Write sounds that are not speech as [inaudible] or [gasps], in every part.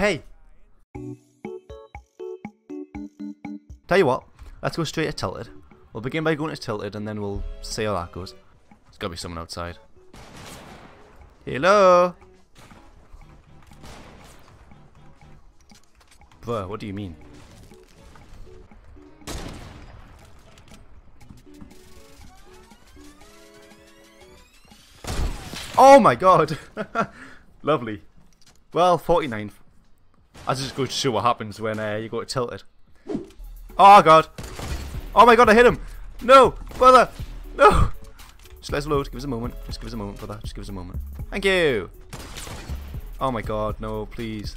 Hey! Tell you what, let's go straight to Tilted. We'll begin by going to Tilted and then we'll see how that goes. There's gotta be someone outside. Hello? Bruh, what do you mean? Oh my god! [laughs] Lovely. Well, 49. I just go to show what happens when uh, you go tilted. Oh god! Oh my god, I hit him! No! Brother! No! Just let us load. Give us a moment. Just give us a moment, brother. Just give us a moment. Thank you! Oh my god, no, please.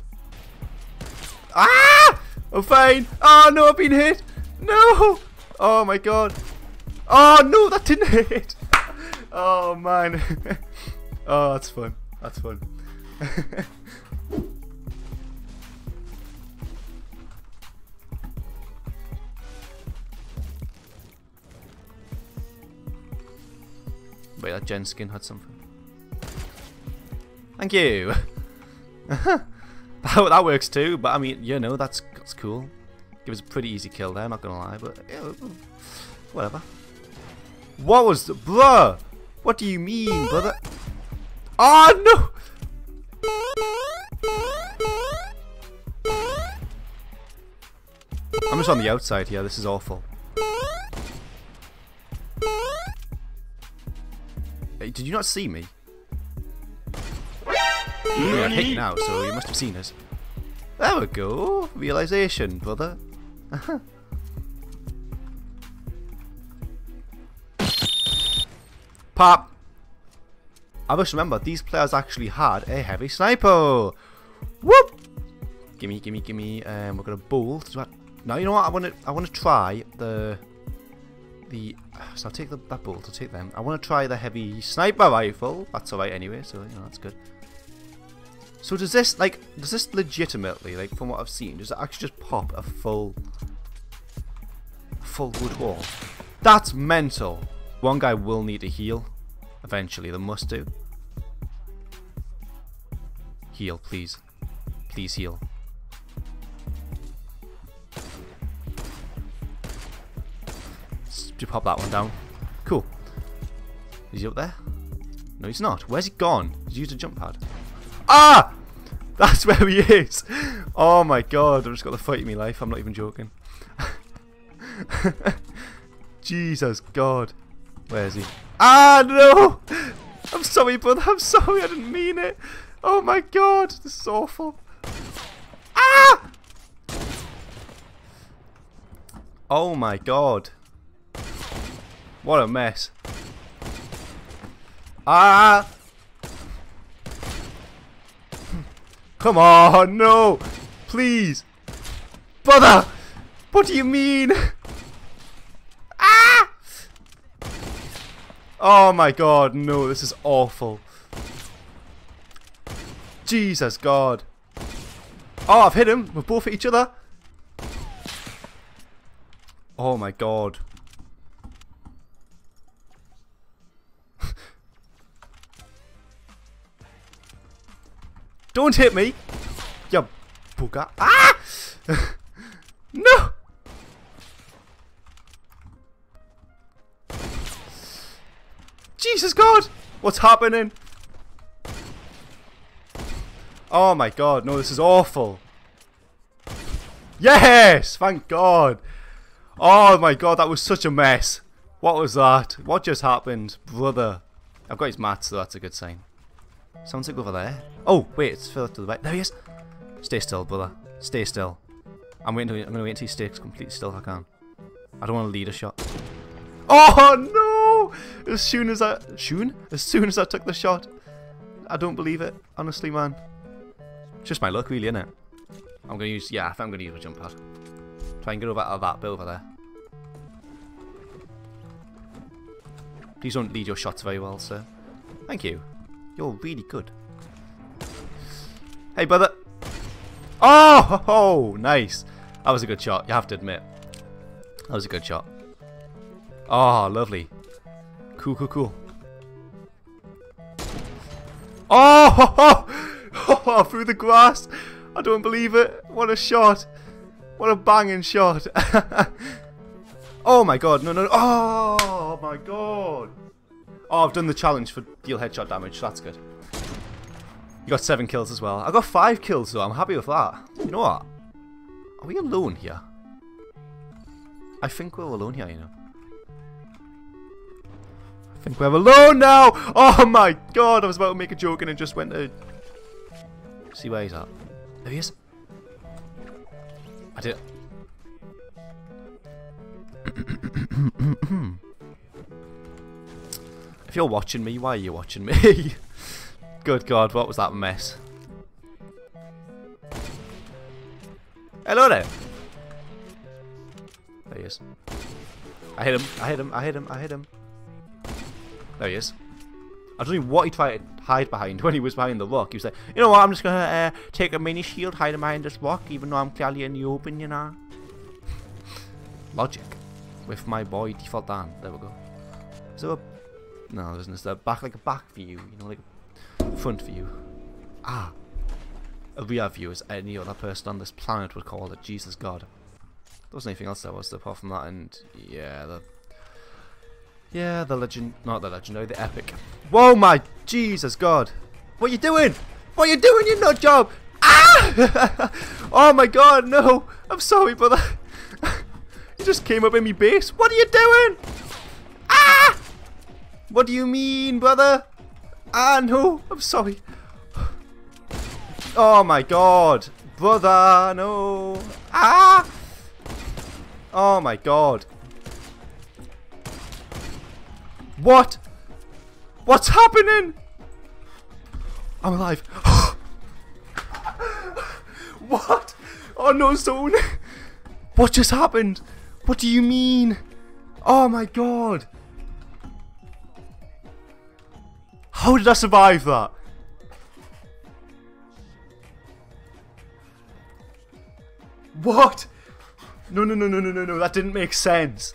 Ah! I'm fine! Oh no, I've been hit! No! Oh my god! Oh no, that didn't hit! [laughs] Oh man. [laughs] oh, that's fun. That's fun. [laughs] Wait, that gen skin had something. Thank you. [laughs] that, that works too, but I mean, you know, that's that's cool. Give us a pretty easy kill there, not gonna lie, but whatever. What was the bruh? What do you mean, brother? Oh no! I'm just on the outside here. This is awful. Did you not see me? You're hit now, so you must have seen us. There we go. Realization, brother. Pop! I must remember, these players actually had a heavy sniper. Whoop! Gimme, gimme, gimme. Um, we're gonna bolt. Now you know what? I want to. I want to try the the. So I'll take the that bolt. I'll take them. I want to try the heavy sniper rifle. That's alright anyway. So you know that's good. So does this like? Does this legitimately like from what I've seen? Does it actually just pop a full full wood wall? That's mental. One guy will need to heal. Eventually, they must do. Heal, please. Please heal. Just pop that one down. Cool. Is he up there? No, he's not. Where's he gone? He's used a jump pad. Ah! [laughs] That's where he is! Oh my god, I've just got the fight in my life. I'm not even joking. [laughs] Jesus God. Where is he? Ah, no! I'm sorry, brother. I'm sorry. I didn't mean it. Oh my god. This is awful. Ah! Oh my god. What a mess. Ah! Come on, no! Please! Brother! What do you mean? Ah! Oh my god, no, this is awful. Jesus God. Oh, I've hit him. We're both at each other. Oh my god. Don't hit me. You booger. Ah! [laughs] no! Jesus God! What's happening? Oh my god, no, this is awful. Yes! Thank God. Oh my god, that was such a mess. What was that? What just happened? Brother. I've got his mats, so that's a good sign. Someone's like over there. Oh, wait, it's further to the right. There he is. Stay still, brother. Stay still. I'm waiting. To, I'm gonna wait until he stays completely still if I can. I don't want to lead a shot. Oh no! As soon as I... Soon? As soon as I took the shot. I don't believe it. Honestly, man. It's just my luck, really, isn't it? I'm going to use... Yeah, I think I'm to use a jump pad. Try and get over that, that bit over there. Please don't lead your shots very well, sir. Thank you. You're really good. Hey, brother. Oh, oh, nice. That was a good shot, you have to admit. That was a good shot. Oh, lovely. Cool, cool, cool. Oh, oh, oh, [laughs] oh, through the grass. I don't believe it. What a shot. What a banging shot. [laughs] oh my god. No, no. Oh my god. Oh, I've done the challenge for deal headshot damage. That's good. You got seven kills as well. I got five kills though. I'm happy with that. You know what? Are we alone here? I think we're alone here, you know. I think we're alone now! Oh my god, I was about to make a joke and it just went to... See where he's at. There he is. I did... [clears throat] [clears throat] if you're watching me, why are you watching me? [laughs] Good god, what was that mess? Hello there! There he is. I hit him, I hit him, I hit him, I hit him. There he is. I don't know what he tried to hide behind [laughs] when he was behind the rock. He was like, you know what, I'm just going to uh, take a mini shield, hide behind this rock, even though I'm clearly in the open, you know. [laughs] Logic. With my boy, Default Dan. There we go. Is there a... No, isn't. A back, like a back view? You know, like a front view? Ah. A rear view, as any other person on this planet would call it. Jesus God. There wasn't anything else there, was apart from that, and... Yeah, the yeah, the legend, not the legendary, the epic. Whoa, my Jesus God! What are you doing? What are you doing, you nut job? Ah! [laughs] oh my God, no! I'm sorry, brother. [laughs] you just came up in me base. What are you doing? What do you mean, brother? Ah, no, I'm sorry. Oh my God, brother, no! Ah! Oh my God. What? What's happening? I'm alive. [gasps] what? Oh no, zone. What just happened? What do you mean? Oh my god. How did I survive that? What? No, no, no, no, no, no, no. That didn't make sense.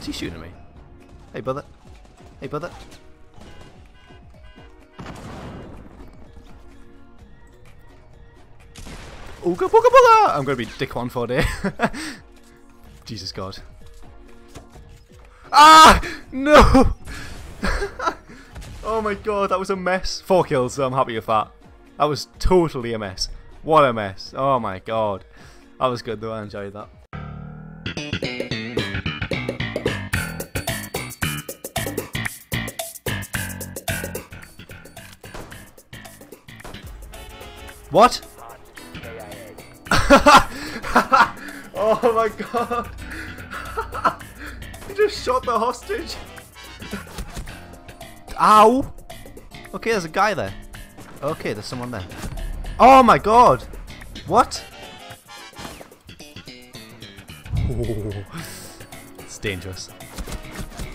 Is he shooting at me? Hey, brother. Hey, brother. Ooga booga booga! I'm gonna be dick one for a day. [laughs] Jesus God. Ah! No! [laughs] oh my god, that was a mess. Four kills, so I'm happy with that. That was totally a mess. What a mess. Oh my god. That was good though, I enjoyed that. What? [laughs] oh my god! [laughs] he just shot the hostage! Ow! Okay, there's a guy there. Okay, there's someone there. Oh my god! What? Oh, it's dangerous.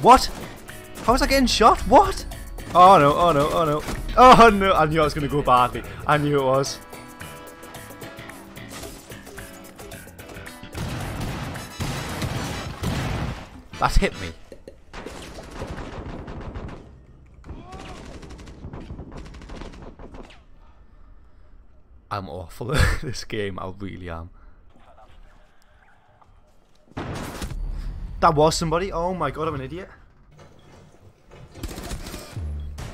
What? How was I getting shot? What? Oh no, oh no, oh no. Oh no, I knew I was going to go badly. I knew it was. That hit me. I'm awful [laughs] at this game, I really am. That was somebody? Oh my god, I'm an idiot.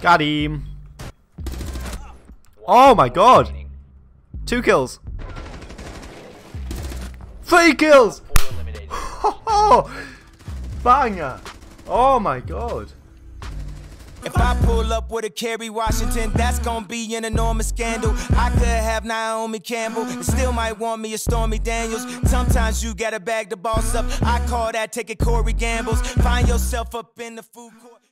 Got him. Oh my god. Two kills. Three kills! [laughs] Banger! Oh my god. If I pull up with a Kerry Washington, that's gonna be an enormous scandal. I could have Naomi Campbell, and still might want me a Stormy Daniels. Sometimes you gotta bag the boss up. I call that taking Corey Gambles. Find yourself up in the food court.